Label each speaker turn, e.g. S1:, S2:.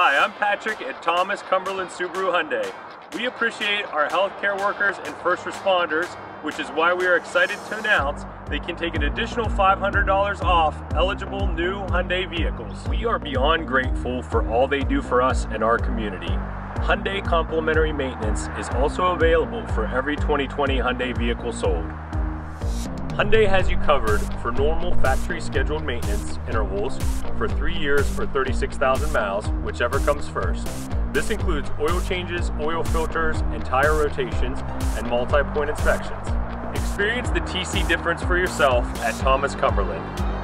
S1: Hi, I'm Patrick at Thomas Cumberland Subaru Hyundai. We appreciate our healthcare workers and first responders, which is why we are excited to announce they can take an additional $500 off eligible new Hyundai vehicles. We are beyond grateful for all they do for us and our community. Hyundai complimentary maintenance is also available for every 2020 Hyundai vehicle sold. Hyundai has you covered for normal factory scheduled maintenance intervals for three years or 36,000 miles, whichever comes first. This includes oil changes, oil filters, and tire rotations, and multi-point inspections. Experience the TC difference for yourself at Thomas Cumberland.